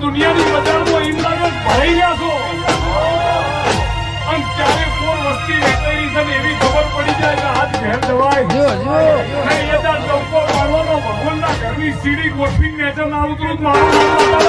દુનિયાની બજારમાં એમ ભરાઈ ગયા છો. અને ચારે કોર વસ્તી વેચાઈ છે એવી ખબર પડી જાય કે હાથ ઘેર જવાય. ચૌકો પાડવાનો ભગવાનના ઘરની સીડી ગોઠવી નેચર ના ઉતરું મારું